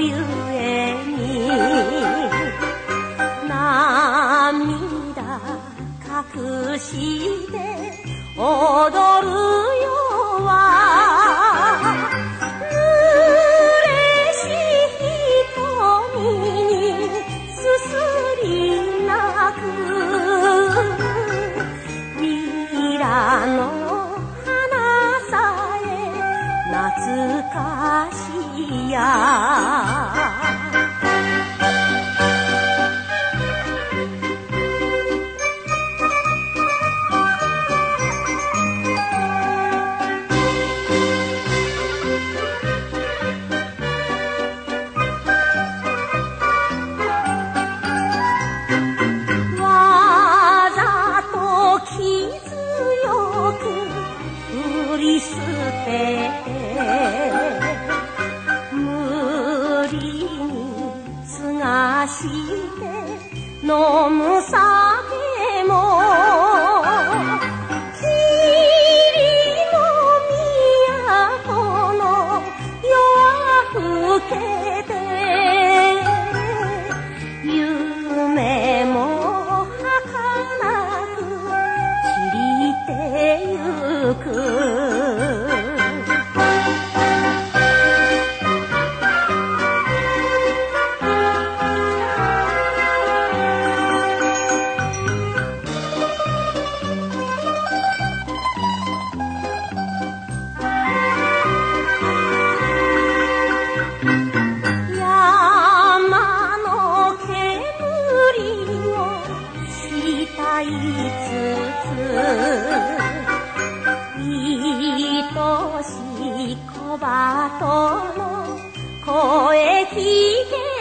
ゆえに涙隠して踊るよは嬉しい瞳にすすり泣くミイラの花さえ懐かしや。無理に継がして飲むさいつつ愛しい小鳩の声聞け。